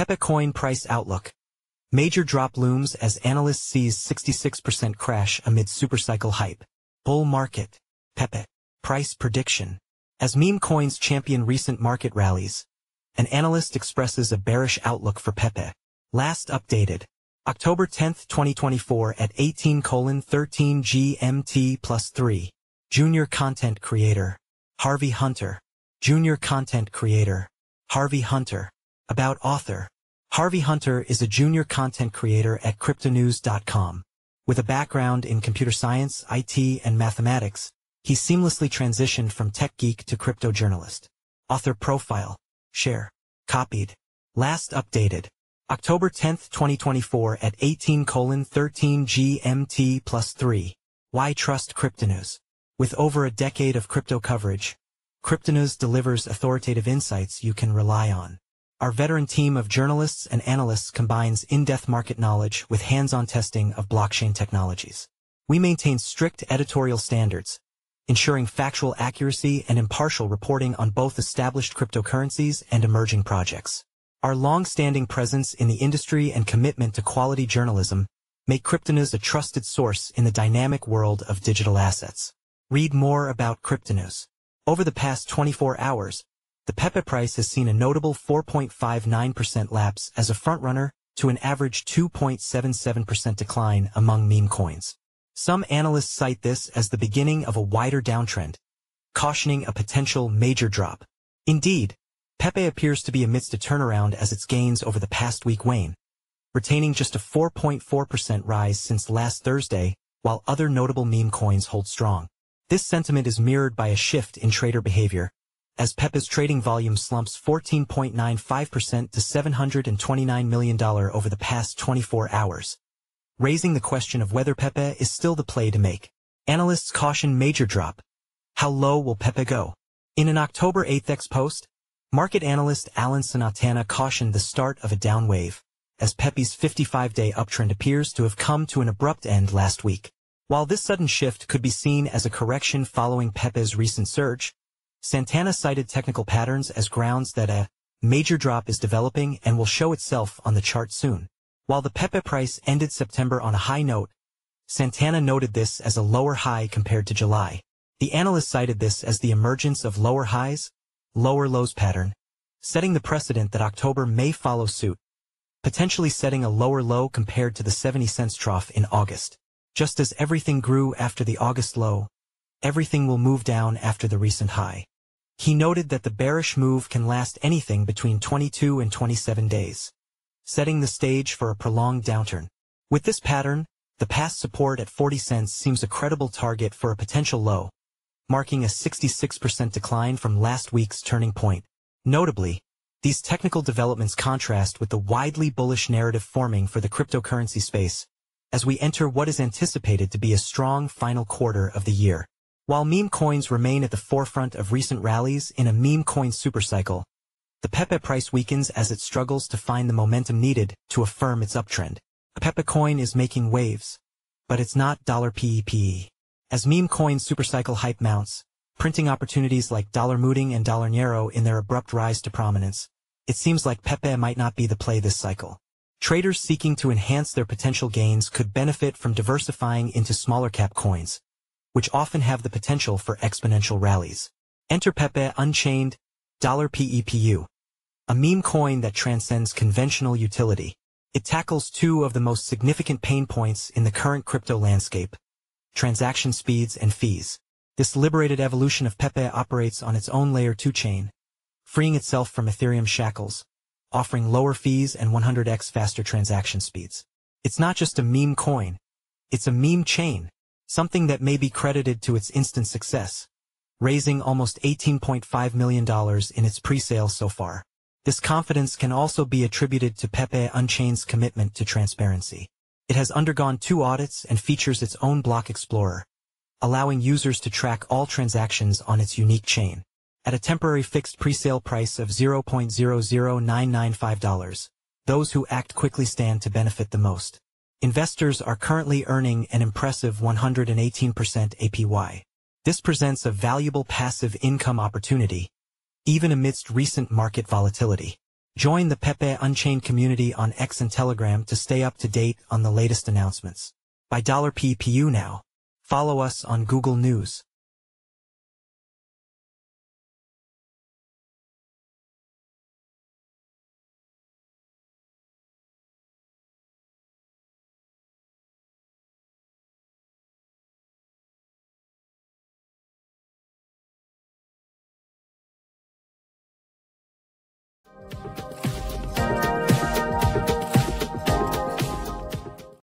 Pepe coin price outlook. Major drop looms as analysts sees 66% crash amid supercycle hype. Bull market. Pepe. Price prediction. As meme coins champion recent market rallies, an analyst expresses a bearish outlook for Pepe. Last updated. October 10, 2024 at 18 13 GMT plus 3. Junior Content Creator. Harvey Hunter. Junior Content Creator. Harvey Hunter. About author. Harvey Hunter is a junior content creator at cryptonews.com. With a background in computer science, IT, and mathematics, he seamlessly transitioned from tech geek to crypto journalist. Author profile. Share. Copied. Last updated. October 10, 2024 at 18 colon 13 GMT plus 3. Why trust Cryptonews? With over a decade of crypto coverage, Cryptonews delivers authoritative insights you can rely on. Our veteran team of journalists and analysts combines in-depth market knowledge with hands-on testing of blockchain technologies. We maintain strict editorial standards, ensuring factual accuracy and impartial reporting on both established cryptocurrencies and emerging projects. Our long-standing presence in the industry and commitment to quality journalism make Cryptonews a trusted source in the dynamic world of digital assets. Read more about Cryptonews. Over the past 24 hours, the Pepe price has seen a notable 4.59% lapse as a frontrunner to an average 2.77% decline among meme coins. Some analysts cite this as the beginning of a wider downtrend, cautioning a potential major drop. Indeed, Pepe appears to be amidst a turnaround as its gains over the past week wane, retaining just a 4.4% rise since last Thursday, while other notable meme coins hold strong. This sentiment is mirrored by a shift in trader behavior, as Pepe's trading volume slumps 14.95% to $729 million over the past 24 hours, raising the question of whether Pepe is still the play to make. Analysts caution major drop. How low will Pepe go? In an October 8th X post, market analyst Alan Santana cautioned the start of a down wave, as Pepe's 55-day uptrend appears to have come to an abrupt end last week. While this sudden shift could be seen as a correction following Pepe's recent surge, Santana cited technical patterns as grounds that a major drop is developing and will show itself on the chart soon. While the Pepe price ended September on a high note, Santana noted this as a lower high compared to July. The analyst cited this as the emergence of lower highs, lower lows pattern, setting the precedent that October may follow suit, potentially setting a lower low compared to the 70 cents trough in August. Just as everything grew after the August low, everything will move down after the recent high. He noted that the bearish move can last anything between 22 and 27 days, setting the stage for a prolonged downturn. With this pattern, the past support at 40 cents seems a credible target for a potential low, marking a 66% decline from last week's turning point. Notably, these technical developments contrast with the widely bullish narrative forming for the cryptocurrency space as we enter what is anticipated to be a strong final quarter of the year. While meme coins remain at the forefront of recent rallies in a meme coin supercycle, the Pepe price weakens as it struggles to find the momentum needed to affirm its uptrend. A Pepe coin is making waves, but it's not dollar $PEPE. As meme coin supercycle hype mounts, printing opportunities like Dollar Moodeng and Dollar Neiro in their abrupt rise to prominence, it seems like Pepe might not be the play this cycle. Traders seeking to enhance their potential gains could benefit from diversifying into smaller cap coins, which often have the potential for exponential rallies. Enter Pepe Unchained, $PEPU, a meme coin that transcends conventional utility. It tackles two of the most significant pain points in the current crypto landscape, transaction speeds and fees. This liberated evolution of Pepe operates on its own layer 2 chain, freeing itself from Ethereum shackles, offering lower fees and 100x faster transaction speeds. It's not just a meme coin, it's a meme chain something that may be credited to its instant success, raising almost $18.5 million in its pre-sale so far. This confidence can also be attributed to Pepe Unchained's commitment to transparency. It has undergone two audits and features its own block explorer, allowing users to track all transactions on its unique chain. At a temporary fixed pre-sale price of $0.00995, those who act quickly stand to benefit the most. Investors are currently earning an impressive 118% APY. This presents a valuable passive income opportunity, even amidst recent market volatility. Join the Pepe Unchained community on X and Telegram to stay up to date on the latest announcements. Buy $PEPU now. Follow us on Google News.